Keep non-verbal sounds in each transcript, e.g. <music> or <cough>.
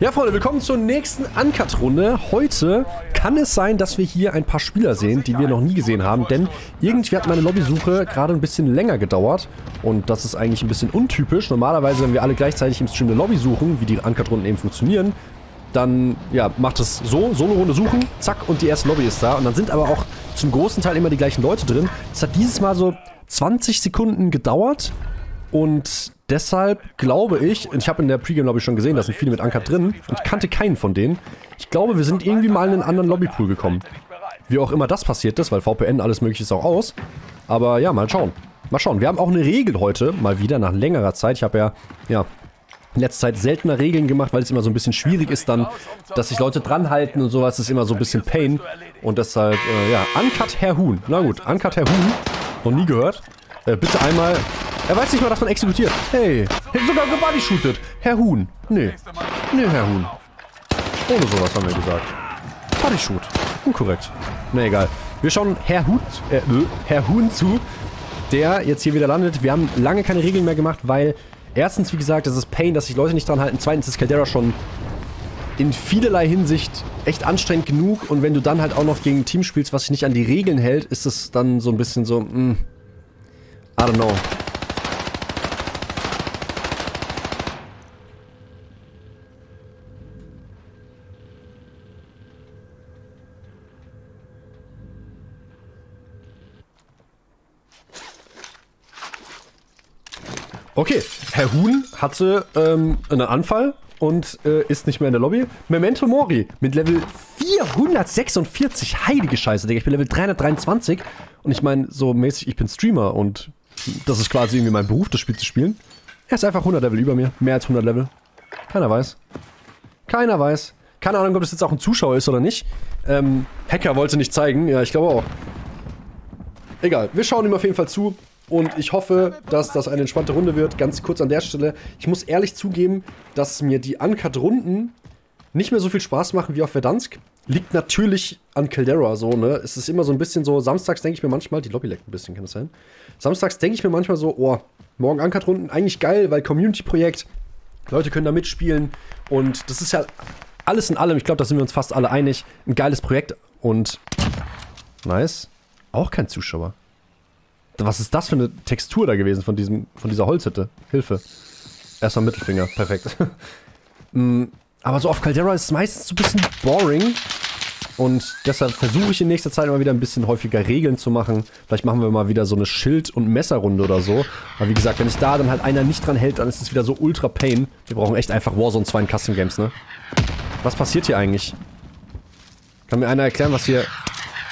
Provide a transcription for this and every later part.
Ja, Freunde, willkommen zur nächsten Uncut-Runde. Heute kann es sein, dass wir hier ein paar Spieler sehen, die wir noch nie gesehen haben, denn irgendwie hat meine Lobbysuche gerade ein bisschen länger gedauert und das ist eigentlich ein bisschen untypisch. Normalerweise, wenn wir alle gleichzeitig im Stream eine Lobby suchen, wie die Uncut-Runden eben funktionieren, dann ja, macht es so, Solo-Runde suchen, zack, und die erste Lobby ist da. Und dann sind aber auch zum großen Teil immer die gleichen Leute drin. Es hat dieses Mal so 20 Sekunden gedauert und deshalb glaube ich, ich habe in der Pregame Lobby schon gesehen, da sind viele mit Anker drin und ich kannte keinen von denen. Ich glaube, wir sind irgendwie mal in einen anderen Lobbypool gekommen. Wie auch immer das passiert ist, weil VPN alles mögliche ist auch aus. Aber ja, mal schauen. Mal schauen. Wir haben auch eine Regel heute, mal wieder nach längerer Zeit. Ich habe ja, ja, in letzter Zeit seltener Regeln gemacht, weil es immer so ein bisschen schwierig ist dann, dass sich Leute dranhalten und sowas ist immer so ein bisschen Pain. Und deshalb, äh, ja, Uncut Herr Huhn. Na gut, Uncut Herr Huhn. Noch nie gehört. Äh, bitte einmal er weiß nicht mal, dass man exekutiert. Hey, sogar gebody-shootet. Herr Huhn. Nee. Nee, Herr Huhn. Ohne sowas haben wir gesagt. Bodyshoot. Unkorrekt. Na egal. Wir schauen Herr Huhn, äh, Herr Huhn zu, der jetzt hier wieder landet. Wir haben lange keine Regeln mehr gemacht, weil erstens, wie gesagt, das ist Pain, dass sich Leute nicht dran halten. Zweitens ist Caldera schon in vielerlei Hinsicht echt anstrengend genug. Und wenn du dann halt auch noch gegen ein Team spielst, was sich nicht an die Regeln hält, ist es dann so ein bisschen so, mh, hm, I don't know. Okay, Herr Huhn hatte ähm, einen Anfall und äh, ist nicht mehr in der Lobby. Memento Mori mit Level 446. Heilige Scheiße, Digga. Ich bin Level 323. Und ich meine, so mäßig, ich bin Streamer und das ist quasi irgendwie mein Beruf, das Spiel zu spielen. Er ist einfach 100 Level über mir. Mehr als 100 Level. Keiner weiß. Keiner weiß. Keine Ahnung, ob das jetzt auch ein Zuschauer ist oder nicht. Ähm, Hacker wollte nicht zeigen. Ja, ich glaube auch. Egal, wir schauen ihm auf jeden Fall zu. Und ich hoffe, dass das eine entspannte Runde wird. Ganz kurz an der Stelle. Ich muss ehrlich zugeben, dass mir die Uncut-Runden nicht mehr so viel Spaß machen wie auf Verdansk. Liegt natürlich an Caldera so, ne? Es ist immer so ein bisschen so, samstags denke ich mir manchmal, die Lobby leckt ein bisschen, kann das sein? Samstags denke ich mir manchmal so, oh, morgen Uncut-Runden, eigentlich geil, weil Community-Projekt, Leute können da mitspielen und das ist ja alles in allem, ich glaube, da sind wir uns fast alle einig, ein geiles Projekt und nice. Auch kein Zuschauer. Was ist das für eine Textur da gewesen von, diesem, von dieser Holzhütte? Hilfe. Erstmal Mittelfinger. Perfekt. <laughs> Mm, aber so auf Caldera ist es meistens so ein bisschen boring. Und deshalb versuche ich in nächster Zeit immer wieder ein bisschen häufiger Regeln zu machen. Vielleicht machen wir mal wieder so eine Schild- und Messerrunde oder so. Aber wie gesagt, wenn sich da dann halt einer nicht dran hält, dann ist es wieder so ultra pain. Wir brauchen echt einfach Warzone 2 in Custom Games, ne? Was passiert hier eigentlich? Kann mir einer erklären, was hier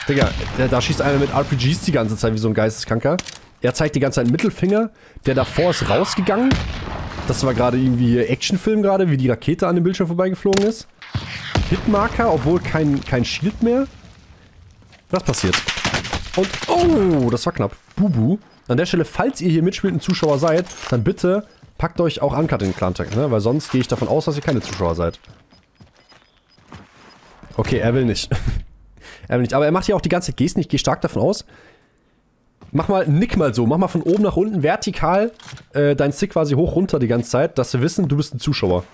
Digga, da schießt einer mit RPGs die ganze Zeit wie so ein Geisteskranker. Er zeigt die ganze Zeit einen Mittelfinger. Der davor ist rausgegangen. Das war gerade irgendwie Actionfilm gerade, wie die Rakete an dem Bildschirm vorbeigeflogen ist. Hitmarker, obwohl kein, kein Shield mehr. Was passiert? Und, oh, das war knapp. Bubu. An der Stelle, falls ihr hier mitspielt und Zuschauer seid, dann bitte packt euch auch Uncut in den Clan-Tag, ne? Weil sonst gehe ich davon aus, dass ihr keine Zuschauer seid. Okay, er will nicht. <laughs> Er nicht. Aber er macht ja auch die ganze Gesten. Ich gehe stark davon aus. Mach mal, nick mal so. Mach mal von oben nach unten vertikal äh, dein Stick quasi hoch runter die ganze Zeit, dass wir wissen, du bist ein Zuschauer.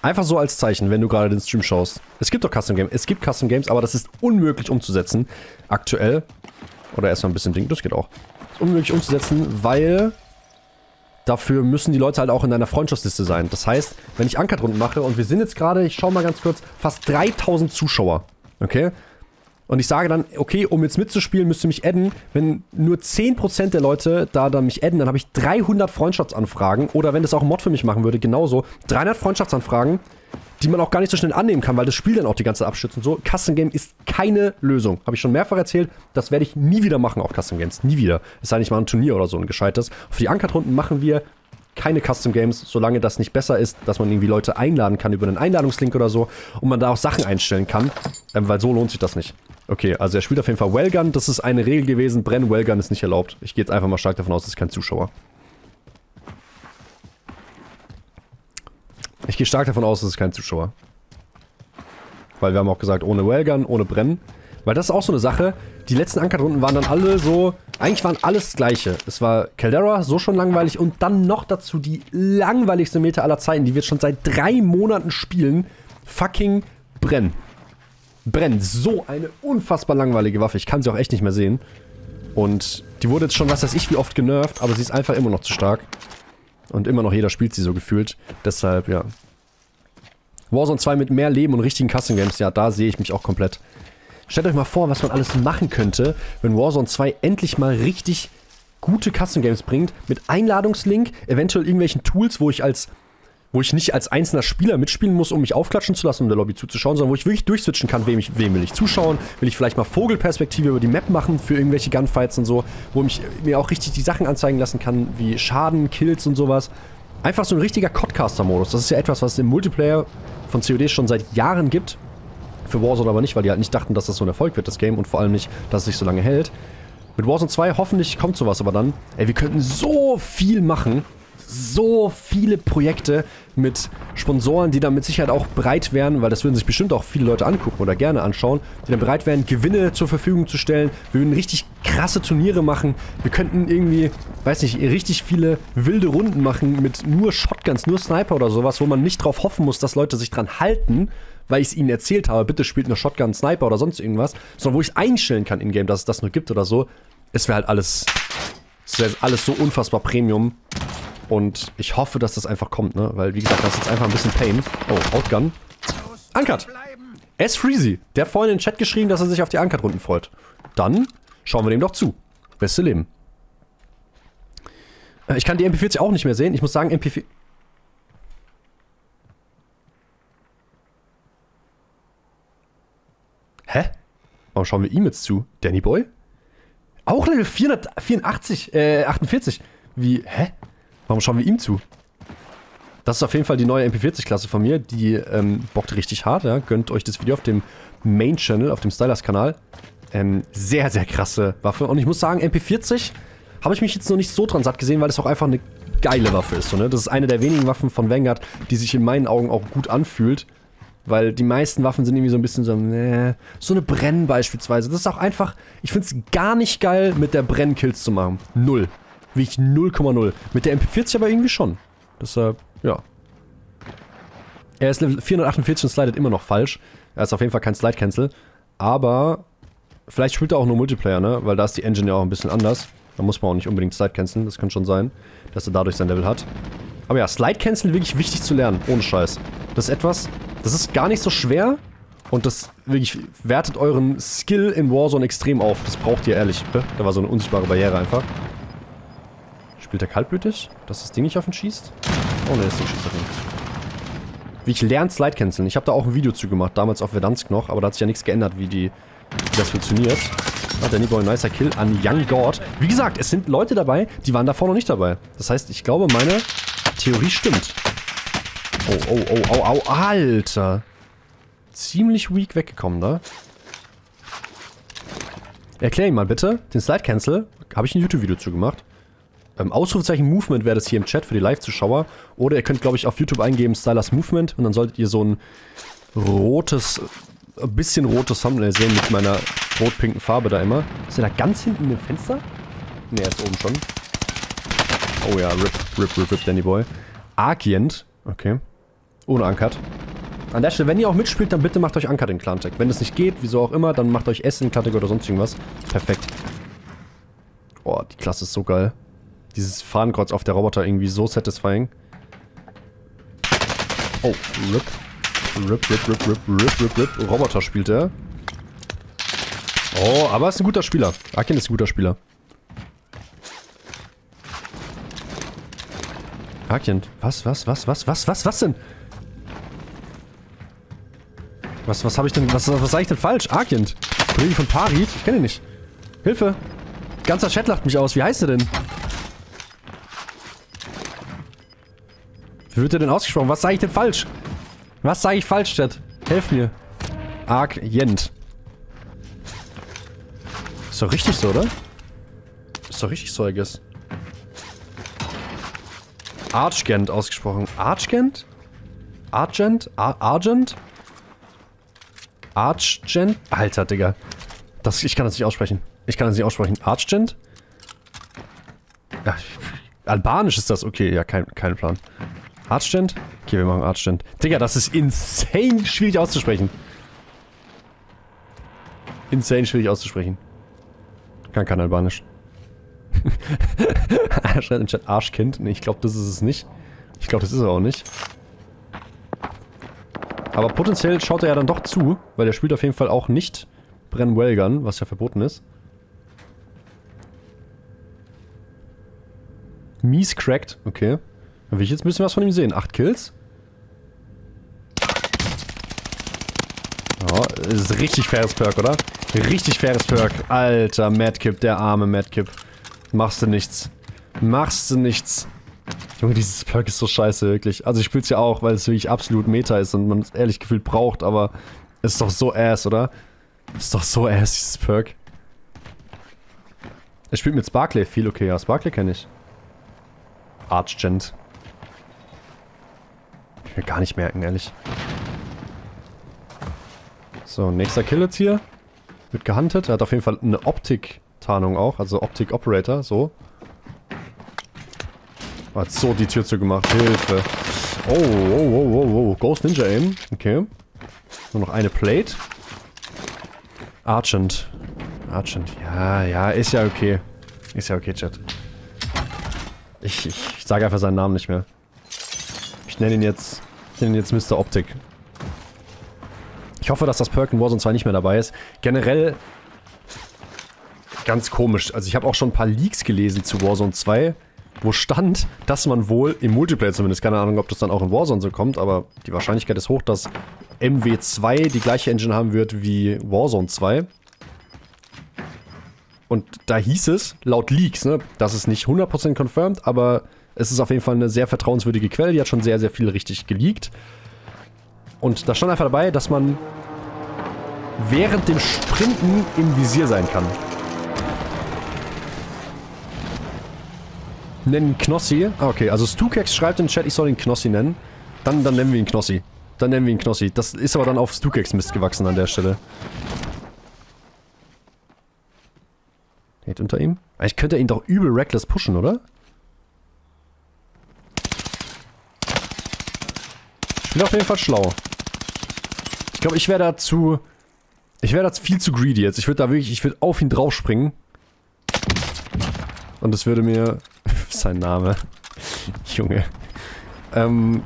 Einfach so als Zeichen, wenn du gerade den Stream schaust. Es gibt doch Custom Games. Es gibt Custom Games, aber das ist unmöglich umzusetzen. Aktuell. Oder erstmal ein bisschen Ding. Das geht auch. Ist unmöglich umzusetzen, weil dafür müssen die Leute halt auch in deiner Freundschaftsliste sein. Das heißt, wenn ich Ankertrunden mache und wir sind jetzt gerade, ich schau mal ganz kurz, fast 3000 Zuschauer. Okay? Und ich sage dann, okay, um jetzt mitzuspielen, müsst ihr mich adden. Wenn nur 10% der Leute da dann mich adden, dann habe ich 300 Freundschaftsanfragen. Oder wenn das auch ein Mod für mich machen würde, genauso. 300 Freundschaftsanfragen, die man auch gar nicht so schnell annehmen kann, weil das Spiel dann auch die ganze Zeit abschützt und so. Custom Game ist keine Lösung. Habe ich schon mehrfach erzählt. Das werde ich nie wieder machen auf Custom Games. Nie wieder. Es sei nicht mal ein Turnier oder so ein gescheites. Auf die Ankert-Runden machen wir keine Custom Games, solange das nicht besser ist, dass man irgendwie Leute einladen kann über einen Einladungslink oder so und man da auch Sachen einstellen kann, ähm, weil so lohnt sich das nicht. Okay, also er spielt auf jeden Fall Wellgun, das ist eine Regel gewesen, Brenn Wellgun ist nicht erlaubt. Ich gehe jetzt einfach mal stark davon aus, das ist kein Zuschauer. Ich gehe stark davon aus, das ist kein Zuschauer. Weil wir haben auch gesagt, ohne Wellgun, ohne Brennen. Weil das ist auch so eine Sache. Die letzten Uncut-Runden waren dann alle so. Eigentlich waren alles das Gleiche. Es war Caldera, so schon langweilig. Und dann noch dazu die langweiligste Meta aller Zeiten, die wir schon seit drei Monaten spielen. Fucking Brenn. Brenn. So eine unfassbar langweilige Waffe. Ich kann sie auch echt nicht mehr sehen. Und die wurde jetzt schon, was weiß ich, wie oft genervt, aber sie ist einfach immer noch zu stark. Und immer noch jeder spielt sie so gefühlt. Deshalb, ja. Warzone 2 mit mehr Leben und richtigen Custom Games, ja, da sehe ich mich auch komplett. Stellt euch mal vor, was man alles machen könnte, wenn Warzone 2 endlich mal richtig gute Custom Games bringt, mit Einladungslink, eventuell irgendwelchen Tools, wo ich als wo ich nicht als einzelner Spieler mitspielen muss, um mich aufklatschen zu lassen, um der Lobby zuzuschauen, sondern wo ich wirklich durchswitchen kann, wem, ich, wem will ich zuschauen, will ich vielleicht mal Vogelperspektive über die Map machen für irgendwelche Gunfights und so, wo ich mir auch richtig die Sachen anzeigen lassen kann, wie Schaden, Kills und sowas. Einfach so ein richtiger Codcaster-Modus. Das ist ja etwas, was es im Multiplayer von COD schon seit Jahren gibt. Für Warzone aber nicht, weil die halt nicht dachten, dass das so ein Erfolg wird, das Game, und vor allem nicht, dass es sich so lange hält. Mit Warzone 2 hoffentlich kommt sowas aber dann. Ey, wir könnten so viel machen so viele Projekte mit Sponsoren, die dann mit Sicherheit auch bereit wären, weil das würden sich bestimmt auch viele Leute angucken oder gerne anschauen, die dann bereit wären, Gewinne zur Verfügung zu stellen. Wir würden richtig krasse Turniere machen. Wir könnten irgendwie, weiß nicht, richtig viele wilde Runden machen mit nur Shotguns, nur Sniper oder sowas, wo man nicht drauf hoffen muss, dass Leute sich dran halten, weil ich es ihnen erzählt habe, bitte spielt nur Shotgun, Sniper oder sonst irgendwas, sondern wo ich einstellen kann in-game, dass es das nur gibt oder so. Es wäre halt alles, es wäre alles so unfassbar Premium. Und ich hoffe, dass das einfach kommt, ne? Weil, wie gesagt, das ist jetzt einfach ein bisschen Pain. Oh, Outgun. Uncut. S. Freezy. Der hat vorhin in den Chat geschrieben, dass er sich auf die Uncut-Runden freut. Dann schauen wir dem doch zu. Beste Leben. Äh, ich kann die MP40 auch nicht mehr sehen. Ich muss sagen, MP4... Hä? Warum schauen wir ihm jetzt zu? Danny Boy? Auch Level 484, äh, 48. Wie, hä? Warum schauen wir ihm zu? Das ist auf jeden Fall die neue MP40-Klasse von mir. Die ähm, bockt richtig hart, ja. Gönnt euch das Video auf dem Main-Channel, auf dem Stylers-Kanal. Ähm, sehr, sehr krasse Waffe. Und ich muss sagen, MP40 habe ich mich jetzt noch nicht so dran satt gesehen, weil es auch einfach eine geile Waffe ist. So, ne? Das ist eine der wenigen Waffen von Vanguard, die sich in meinen Augen auch gut anfühlt. Weil die meisten Waffen sind irgendwie so ein bisschen so, ne, so eine Brenn beispielsweise. Das ist auch einfach, ich finde es gar nicht geil, mit der Brenn-Kills zu machen. Null. Wiegt 0,0. Mit der MP40 aber irgendwie schon. Deshalb, ja. Er ist Level 448 und slidet immer noch falsch. Er ist auf jeden Fall kein Slide-Cancel. Aber vielleicht spielt er auch nur Multiplayer, ne? Weil da ist die Engine ja auch ein bisschen anders. Da muss man auch nicht unbedingt Slide-Canceln. Das kann schon sein, dass er dadurch sein Level hat. Aber ja, Slide-Cancel wirklich wichtig zu lernen. Ohne Scheiß. Das ist etwas, das ist gar nicht so schwer. Und das wirklich wertet euren Skill in Warzone extrem auf. Das braucht ihr ehrlich. Da war so eine unsichtbare Barriere einfach. Spielt er kaltblütig? Dass das Ding nicht auf ihn schießt? Oh ne, das Ding schießt auf ihn. Wie ich lerne Slide canceln. Ich habe da auch ein Video zu gemacht, damals auf Verdansk noch, aber da hat sich ja nichts geändert, wie, die, wie das funktioniert. Ah, Danny Boy, nicer Kill an Young God. Wie gesagt, es sind Leute dabei, die waren davor noch nicht dabei. Das heißt, ich glaube, meine Theorie stimmt. Oh, oh, oh, oh, oh, Alter. Ziemlich weak weggekommen da. Erklär ihm mal bitte, den Slide Cancel, habe ich ein YouTube-Video zu gemacht. Ähm, Ausrufezeichen Movement wäre das hier im Chat für die Live-Zuschauer. Oder ihr könnt, glaube ich, auf YouTube eingeben Stylus Movement und dann solltet ihr so ein rotes, ein bisschen rotes Thumbnail sehen mit meiner rot-pinken Farbe da immer. Ist er da ganz hinten im Fenster? Ne, er ist oben schon. Oh ja, rip, rip, rip, rip, Danny Boy. Arkient. Okay. Ohne Uncut. An der Stelle, wenn ihr auch mitspielt, dann bitte macht euch Uncut in Clantech. Wenn es nicht geht, wieso auch immer, dann macht euch S in Clantech oder sonst irgendwas. Perfekt. Boah, die Klasse ist so geil dieses Fahnenkreuz auf der Roboter irgendwie so satisfying. Oh, RIP. RIP, RIP, RIP, RIP, RIP, RIP, RIP. Roboter spielt er. Oh, aber er ist ein guter Spieler. Akin ist ein guter Spieler. Akin, was, was, was, was, was, was, was denn? Was, was habe ich denn, was, was sage ich denn falsch? Arkent. Kollege von Parit? Ich kenne ihn nicht. Hilfe. Ganzer Chat lacht mich aus. Wie heißt er denn? Wie wird er denn ausgesprochen? Was sage ich denn falsch? Was sage ich falsch, Chat? Helf mir. Arc Jent. Ist doch richtig so, oder? Ist doch richtig so, I guess. Archgent ausgesprochen. Archgent? Argent? Ar Argent? Archgent? Alter, Digga. Das, ich kann das nicht aussprechen. Ich kann das nicht aussprechen. Archgent? Ja, Albanisch ist das. Okay, ja, kein, kein Plan. Archgent? Okay, wir machen Archgent. Digga, das ist insane schwierig auszusprechen. Insane schwierig auszusprechen. Kann kein Albanisch. schreibt im Chat Arschkind. Nee, ich glaube, das ist es nicht. Ich glaube, das ist er auch nicht. Aber potenziell schaut er ja dann doch zu, weil er spielt auf jeden Fall auch nicht Brenn Wellgun, was ja verboten ist. Mies cracked, okay. Dann will ich jetzt ein bisschen was von ihm sehen. Acht Kills. Ja, ist richtig faires Perk, oder? Richtig faires Perk. Alter, Madkip, der arme Madkip. Machst du nichts. Machst du nichts. Junge, dieses Perk ist so scheiße, wirklich. Also ich spiel's ja auch, weil es wirklich absolut Meta ist und man es ehrlich gefühlt braucht, aber es ist doch so ass, oder? Es ist doch so ass, dieses Perk. Er spielt mit Sparkley viel, okay, ja, Sparkley kenne ich. Archgent. Ich will gar nicht merken, ehrlich. So, nächster Kill jetzt hier. Wird gehuntet. Er hat auf jeden Fall eine Optik-Tarnung auch, also Optik-Operator, so. Hat so die Tür zugemacht. Hilfe. Oh, oh, oh, oh, oh. Ghost Ninja Aim. Okay. Nur noch eine Plate. Argent. Argent. Ja, ja, ist ja okay. Ist ja okay, Chat. Ich, ich, sage einfach seinen Namen nicht mehr. Ich nenne ihn jetzt... Ich nenne ihn jetzt Mr. Optik. Ich hoffe, dass das Perk in Warzone 2 nicht mehr dabei ist. Generell... Ganz komisch. Also ich habe auch schon ein paar Leaks gelesen zu Warzone 2 wo stand, dass man wohl im Multiplayer zumindest, keine Ahnung, ob das dann auch in Warzone so kommt, aber die Wahrscheinlichkeit ist hoch, dass MW2 die gleiche Engine haben wird wie Warzone 2. Und da hieß es, laut Leaks, ne, das ist nicht 100% confirmed, aber es ist auf jeden Fall eine sehr vertrauenswürdige Quelle, die hat schon sehr, sehr viel richtig geleakt. Und da stand einfach dabei, dass man während dem Sprinten im Visier sein kann. Nennen Knossi. Ah, okay. Also Stukex schreibt im Chat, ich soll ihn Knossi nennen. Dann, dann nennen wir ihn Knossi. Dann nennen wir ihn Knossi. Das ist aber dann auf Stukex Mist gewachsen an der Stelle. Hate unter ihm? Eigentlich könnte er ihn doch übel reckless pushen, oder? Ich bin auf jeden Fall schlau. Ich glaube, ich wäre da zu... Ich wäre da viel zu greedy jetzt. Ich würde da wirklich... Ich würde auf ihn draufspringen. Und das würde mir <laughs> sein Name. <laughs> Junge. Ähm,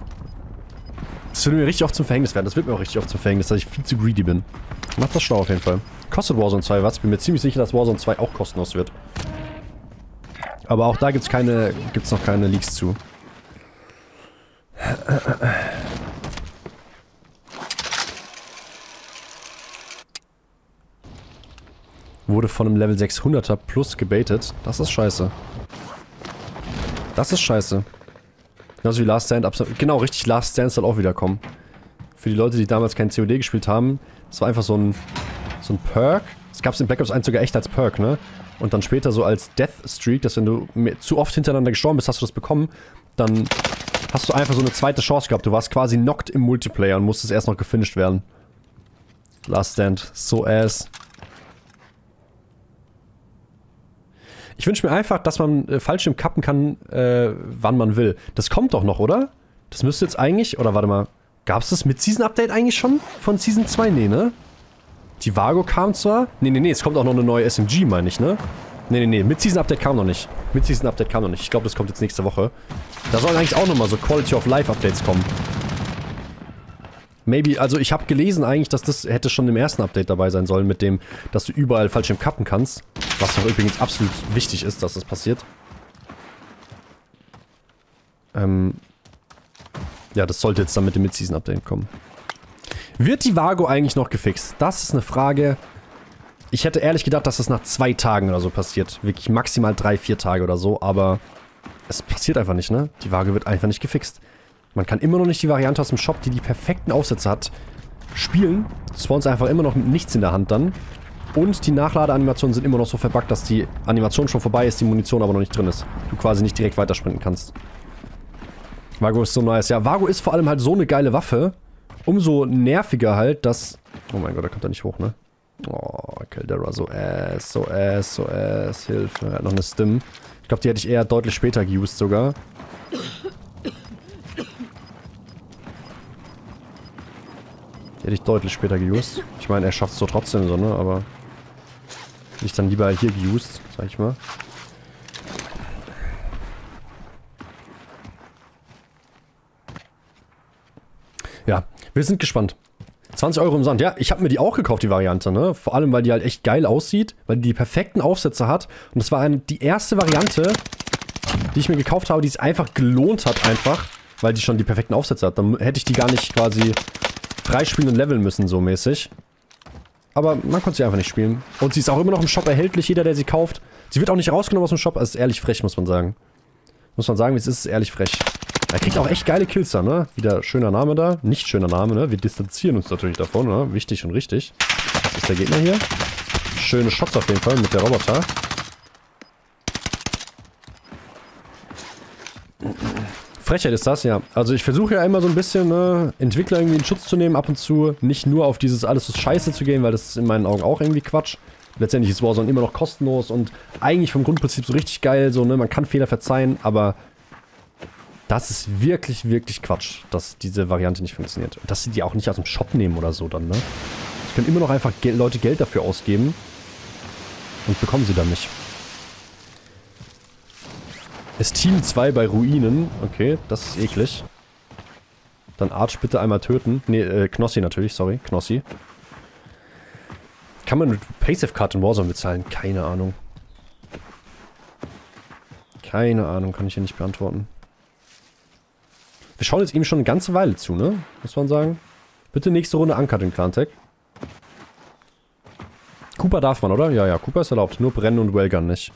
das würde mir richtig oft zum Verhängnis werden. Das wird mir auch richtig oft zum Verhängnis, dass ich viel zu greedy bin. Macht das schlau auf jeden Fall. Kostet Warzone 2 was? Bin mir ziemlich sicher, dass Warzone 2 auch kostenlos wird. Aber auch da gibt's keine, gibt's noch keine Leaks zu. Wurde von einem Level 600er plus gebaitet. Das ist scheiße. Das ist scheiße. Genauso wie Last Stand. Genau, richtig, Last Stand soll auch wiederkommen. Für die Leute, die damals kein COD gespielt haben, das war einfach so ein, so ein Perk. Das gab es in Black Ops 1 sogar echt als Perk, ne? Und dann später so als Death Streak, dass wenn du zu oft hintereinander gestorben bist, hast du das bekommen, dann hast du einfach so eine zweite Chance gehabt. Du warst quasi knocked im Multiplayer und musstest erst noch gefinisht werden. Last Stand. So ass. Ich wünsche mir einfach, dass man äh, Fallschirm kappen kann, äh, wann man will. Das kommt doch noch, oder? Das müsste jetzt eigentlich... Oder warte mal. Gab es das mit Season Update eigentlich schon? Von Season 2? Nee, ne? Die Vago kam zwar... Nee, nee, nee. Es kommt auch noch eine neue SMG, meine ich, ne? Nee, nee, nee. Mit Season Update kam noch nicht. Mit Season Update kam noch nicht. Ich glaube, das kommt jetzt nächste Woche. Da sollen eigentlich auch nochmal so Quality of Life Updates kommen. Maybe, also ich habe gelesen eigentlich, dass das hätte schon im ersten Update dabei sein sollen, mit dem, dass du überall Fallschirm kappen kannst. Was doch übrigens absolut wichtig ist, dass das passiert. Ähm ja, das sollte jetzt dann mit dem Mid-Season-Update kommen. Wird die Vago eigentlich noch gefixt? Das ist eine Frage. Ich hätte ehrlich gedacht, dass das nach zwei Tagen oder so passiert. Wirklich maximal drei, vier Tage oder so, aber es passiert einfach nicht, ne? Die Waage wird einfach nicht gefixt. Man kann immer noch nicht die Variante aus dem Shop, die die perfekten Aufsätze hat, spielen. Spawns einfach immer noch mit nichts in der Hand dann. Und die Nachladeanimationen sind immer noch so verbuggt, dass die Animation schon vorbei ist, die Munition aber noch nicht drin ist. Du quasi nicht direkt weitersprinten kannst. Vago ist so nice. Ja, Vago ist vor allem halt so eine geile Waffe. Umso nerviger halt, dass... Oh mein Gott, da kommt er nicht hoch, ne? Oh, Caldera, so ass, so ass, so ass, Hilfe. Er hat noch eine Stim. Ich glaube, die hätte ich eher deutlich später geused sogar. Hätte ich deutlich später geused. Ich meine, er schafft es so trotzdem so, ne, aber... Ich dann lieber hier geused, sag ich mal. Ja, wir sind gespannt. 20 Euro im Sand. Ja, ich habe mir die auch gekauft, die Variante, ne? Vor allem, weil die halt echt geil aussieht, weil die die perfekten Aufsätze hat. Und das war eine, die erste Variante, die ich mir gekauft habe, die es einfach gelohnt hat, einfach, weil die schon die perfekten Aufsätze hat. Dann hätte ich die gar nicht quasi freispielen und leveln müssen, so mäßig. Aber man konnte sie einfach nicht spielen. Und sie ist auch immer noch im Shop erhältlich, jeder, der sie kauft. Sie wird auch nicht rausgenommen aus dem Shop. Das ist ehrlich frech, muss man sagen. Muss man sagen, wie es ist, ist ehrlich frech. Er kriegt auch echt geile Kills da, ne? Wieder schöner Name da. Nicht schöner Name, ne? Wir distanzieren uns natürlich davon, ne? Wichtig und richtig. Was ist der Gegner hier? Schöne Shots auf jeden Fall mit der Roboter. Frechheit ist das, ja. Also ich versuche ja immer so ein bisschen, ne, Entwickler irgendwie in Schutz zu nehmen ab und zu. Nicht nur auf dieses alles so scheiße zu gehen, weil das ist in meinen Augen auch irgendwie Quatsch. Letztendlich ist Warzone immer noch kostenlos und eigentlich vom Grundprinzip so richtig geil, so, ne, man kann Fehler verzeihen, aber das ist wirklich, wirklich Quatsch, dass diese Variante nicht funktioniert. Und dass sie die auch nicht aus dem Shop nehmen oder so dann, ne? Es können immer noch einfach Leute Geld dafür ausgeben und bekommen sie dann nicht. Ist Team 2 bei Ruinen. Okay, das ist eklig. Dann Arch bitte einmal töten. Ne, äh, Knossi natürlich, sorry. Knossi. Kann man mit Passive Card in Warzone bezahlen? Keine Ahnung. Keine Ahnung, kann ich hier nicht beantworten. Wir schauen jetzt ihm schon eine ganze Weile zu, ne? Muss man sagen. Bitte nächste Runde ankert in Clantech. Cooper darf man, oder? Ja, ja, Cooper ist erlaubt. Nur Brennen und Wellgun nicht.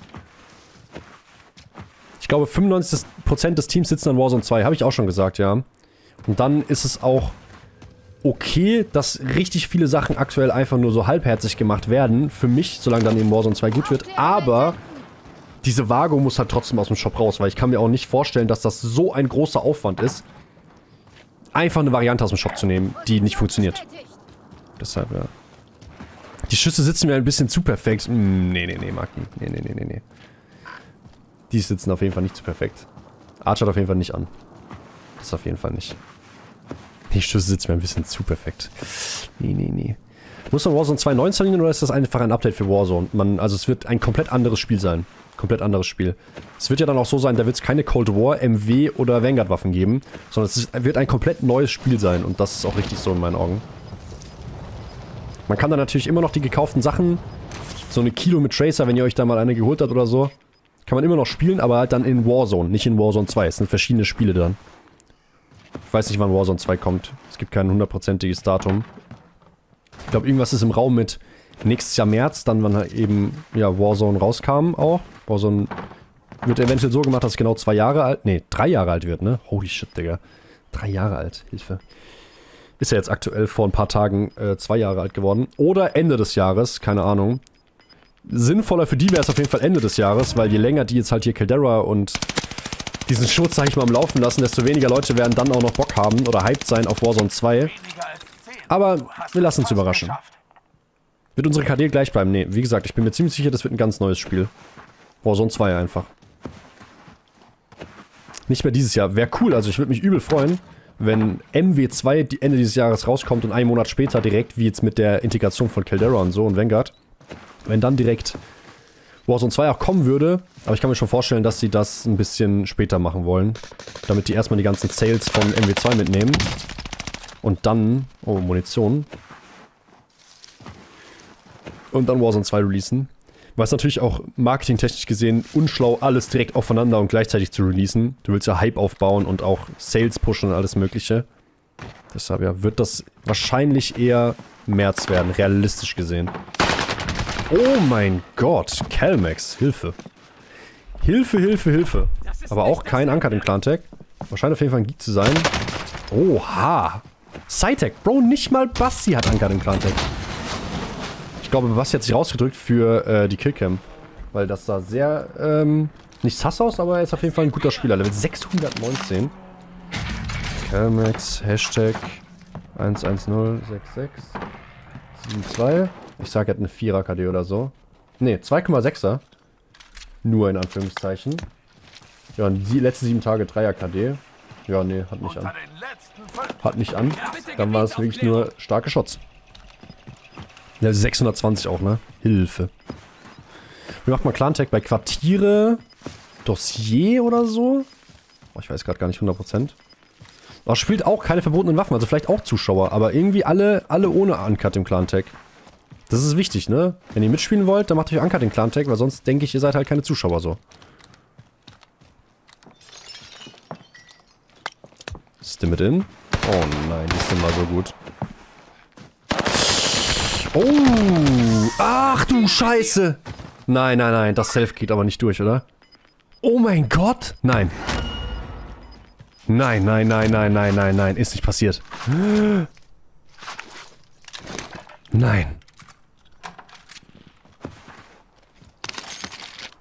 Ich glaube, 95% des Teams sitzen an Warzone 2. Habe ich auch schon gesagt, ja. Und dann ist es auch okay, dass richtig viele Sachen aktuell einfach nur so halbherzig gemacht werden. Für mich, solange dann eben Warzone 2 gut wird. Aber diese Vago muss halt trotzdem aus dem Shop raus, weil ich kann mir auch nicht vorstellen, dass das so ein großer Aufwand ist, einfach eine Variante aus dem Shop zu nehmen, die nicht funktioniert. Deshalb, ja. Die Schüsse sitzen mir ein bisschen zu perfekt. Hm, nee, nee, nee, Marki. Nee, nee, nee, nee, nee. Die sitzen auf jeden Fall nicht zu perfekt. Arch hat auf jeden Fall nicht an. Das auf jeden Fall nicht. Die Schüsse sitzen mir ein bisschen zu perfekt. Nee, nee, nee. Muss man Warzone 2 neu installieren oder ist das einfach ein Update für Warzone? Man, also es wird ein komplett anderes Spiel sein. Komplett anderes Spiel. Es wird ja dann auch so sein, da wird es keine Cold War, MW oder Vanguard-Waffen geben, sondern es wird ein komplett neues Spiel sein und das ist auch richtig so in meinen Augen. Man kann dann natürlich immer noch die gekauften Sachen, so eine Kilo mit Tracer, wenn ihr euch da mal eine geholt habt oder so, kann man immer noch spielen, aber halt dann in Warzone, nicht in Warzone 2. Es sind verschiedene Spiele dann. Ich weiß nicht, wann Warzone 2 kommt. Es gibt kein hundertprozentiges Datum. Ich glaube, irgendwas ist im Raum mit nächstes Jahr März, dann wann halt eben ja, Warzone rauskam auch. Warzone wird eventuell so gemacht, dass es genau zwei Jahre alt, nee, drei Jahre alt wird, ne? Holy shit, Digga. Drei Jahre alt, Hilfe. Ist ja jetzt aktuell vor ein paar Tagen äh, zwei Jahre alt geworden. Oder Ende des Jahres, keine Ahnung. Sinnvoller für die wäre es auf jeden Fall Ende des Jahres, weil je länger die jetzt halt hier Caldera und diesen Schutz, sag ich mal, am Laufen lassen, desto weniger Leute werden dann auch noch Bock haben oder hyped sein auf Warzone 2. Aber wir lassen uns überraschen. Wird unsere KD gleich bleiben? Ne, wie gesagt, ich bin mir ziemlich sicher, das wird ein ganz neues Spiel. Warzone 2 einfach. Nicht mehr dieses Jahr. Wäre cool, also ich würde mich übel freuen, wenn MW2 Ende dieses Jahres rauskommt und einen Monat später direkt, wie jetzt mit der Integration von Caldera und so und Vanguard, wenn dann direkt Warzone 2 auch kommen würde, aber ich kann mir schon vorstellen, dass sie das ein bisschen später machen wollen, damit die erstmal die ganzen Sales von MW2 mitnehmen und dann, oh, Munition, und dann Warzone 2 releasen. Weil es natürlich auch marketingtechnisch gesehen unschlau, alles direkt aufeinander und gleichzeitig zu releasen. Du willst ja Hype aufbauen und auch Sales pushen und alles mögliche. Deshalb ja, wird das wahrscheinlich eher März werden, realistisch gesehen. Oh mein Gott, Calmax, Hilfe. Hilfe, Hilfe, Hilfe. Aber auch kein Anker im Clan-Tag. Wahrscheinlich auf jeden Fall ein Geek zu sein. Oha. Cytec, Bro, nicht mal Basti hat Anker im Clan-Tag. Ich glaube, Basti hat sich rausgedrückt für äh, die Killcam. Weil das sah sehr, ähm, nicht sass aus, aber er ist auf jeden Fall ein guter Spieler. Level 619. Calmax, Hashtag 1106672. Ich sag, er hat eine 4er KD oder so. Ne, 2,6er. Nur in Anführungszeichen. Ja, die letzten sieben Tage 3er KD. Ja, nee, hat nicht an. Hat nicht an. Dann war es wirklich nur starke Shots. Ja, 620 auch, ne? Hilfe. Wie macht man Clan-Tag bei Quartiere? Dossier oder so? Oh, ich weiß gerade gar nicht 100%. Aber spielt auch keine verbotenen Waffen, also vielleicht auch Zuschauer, aber irgendwie alle, alle ohne Uncut im Clan-Tag. Das ist wichtig, ne? Wenn ihr mitspielen wollt, dann macht euch Uncut den Clan-Tag, weil sonst denke ich, ihr seid halt keine Zuschauer so. Stim it in. Oh nein, die Stim war so gut. Oh! Ach du Scheiße! Nein, nein, nein, das Self geht aber nicht durch, oder? Oh mein Gott! Nein. Nein, nein, nein, nein, nein, nein, nein, ist nicht passiert. Nein.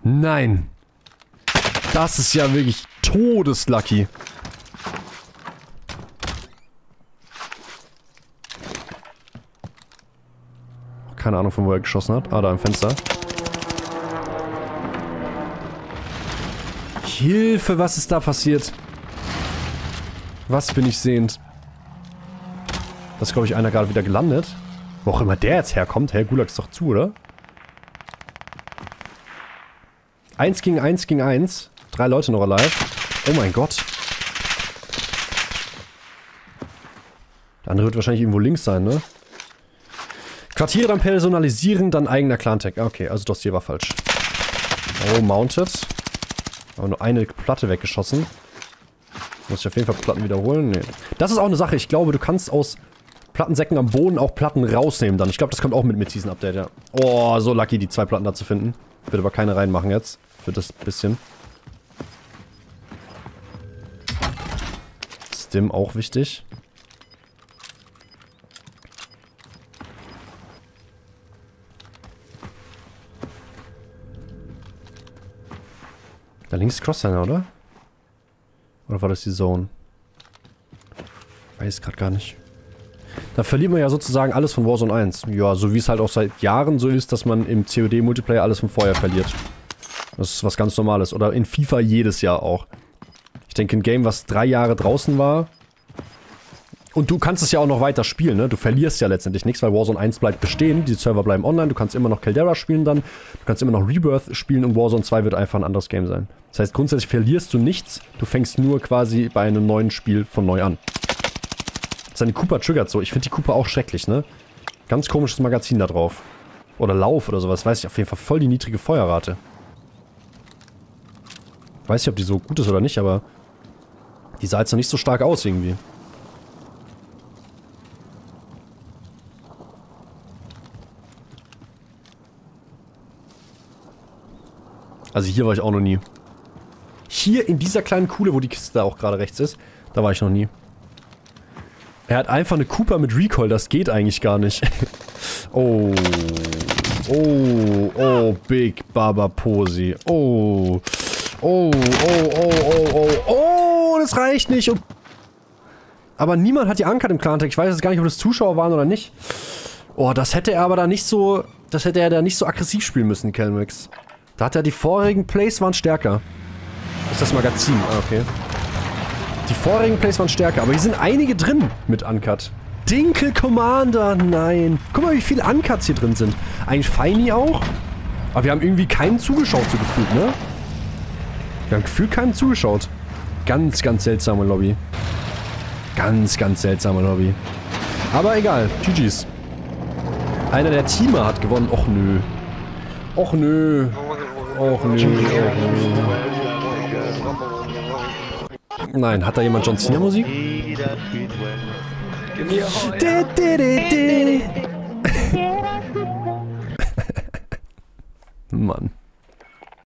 Nein. Das ist ja wirklich todeslucky. Keine Ahnung, von wo er geschossen hat. Ah, da im Fenster. Hilfe, was ist da passiert? Was bin ich sehend? Das ist, glaube ich, einer gerade wieder gelandet. Wo auch immer der jetzt herkommt. Herr Gulag ist doch zu, oder? Eins gegen eins gegen eins. Drei Leute noch alive. Oh mein Gott. Der andere wird wahrscheinlich irgendwo links sein, ne? Quartiere dann personalisieren, dann eigener Clan-Tag. Okay, also das hier war falsch. Oh, mounted. Aber nur eine Platte weggeschossen. Muss ich auf jeden Fall Platten wiederholen? Nee. Das ist auch eine Sache. Ich glaube, du kannst aus Plattensäcken am Boden auch Platten rausnehmen dann. Ich glaube, das kommt auch mit Mid-Season-Update, ja. Oh, so lucky, die zwei Platten da zu finden. Ich würde aber keine reinmachen jetzt. Für das bisschen. Stim auch wichtig. Da links Crosshanger, oder? Oder war das die Zone? Weiß gerade gar nicht. Da verliert man ja sozusagen alles von Warzone 1. Ja, so wie es halt auch seit Jahren so ist, dass man im COD-Multiplayer alles von vorher verliert. Das ist was ganz Normales. Oder in FIFA jedes Jahr auch. Ich denke, ein Game, was drei Jahre draußen war, und du kannst es ja auch noch weiter spielen, ne? Du verlierst ja letztendlich nichts, weil Warzone 1 bleibt bestehen, die Server bleiben online, du kannst immer noch Caldera spielen dann, du kannst immer noch Rebirth spielen und Warzone 2 wird einfach ein anderes Game sein. Das heißt, grundsätzlich verlierst du nichts, du fängst nur quasi bei einem neuen Spiel von neu an. Seine Cooper triggert so, ich finde die Cooper auch schrecklich, ne? Ganz komisches Magazin da drauf. Oder Lauf oder sowas, weiß ich, auf jeden Fall voll die niedrige Feuerrate. Weiß nicht, ob die so gut ist oder nicht, aber die sah jetzt noch nicht so stark aus irgendwie. Also hier war ich auch noch nie. Hier in dieser kleinen Kuhle, wo die Kiste da auch gerade rechts ist, da war ich noch nie. Er hat einfach eine Cooper mit Recoil, das geht eigentlich gar nicht. <laughs> oh. Oh, oh, Big Baba Posi. Oh. Oh, oh, oh, oh, oh, oh, das reicht nicht. Aber niemand hat die Anker im Clan-Tag. Ich weiß jetzt gar nicht, ob das Zuschauer waren oder nicht. Oh, das hätte er aber da nicht so... Das hätte er da nicht so aggressiv spielen müssen, Kelmix. Da hat er die vorigen Plays waren stärker. Ist das Magazin. Ah, okay. Die vorigen Plays waren stärker, aber hier sind einige drin mit Uncut. Dinkel Commander, nein. Guck mal, wie viele Uncuts hier drin sind. Eigentlich Feini auch. Aber wir haben irgendwie keinen zugeschaut, so gefühlt, ne? Wir haben gefühlt keinen zugeschaut. Ganz, ganz seltsame Lobby. Ganz, ganz seltsame Lobby. Aber egal, GG's. Einer der Teamer hat gewonnen. Och nö. Och nö. Och nö. Och nö. Nein, hat da jemand John Cena Musik? Mann.